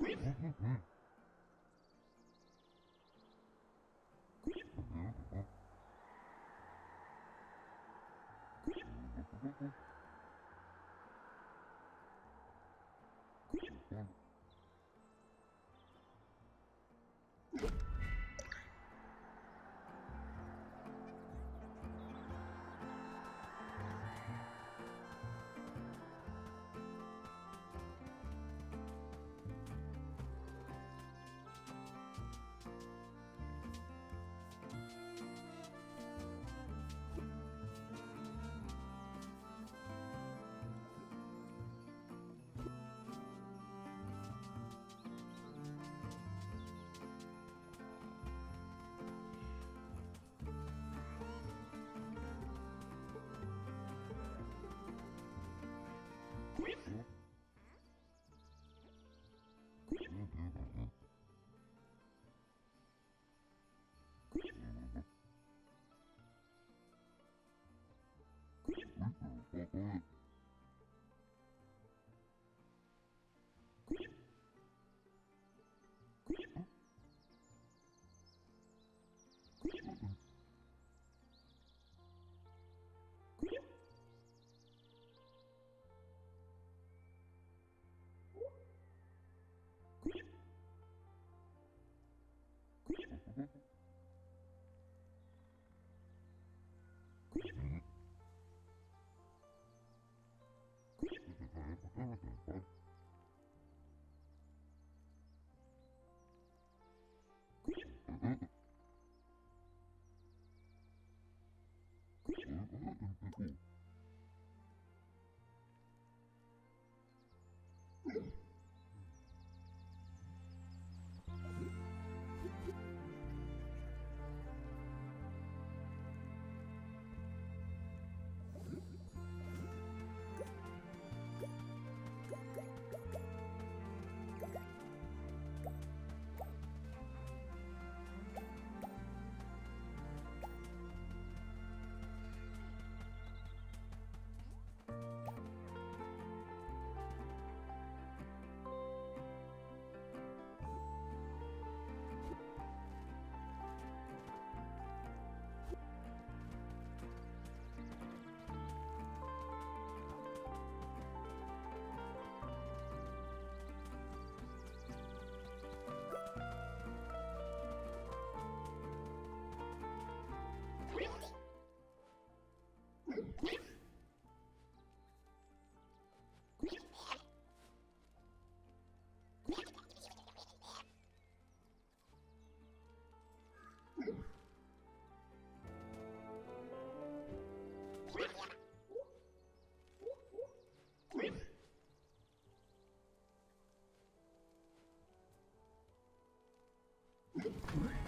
Yeah. Mm. Cool.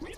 What?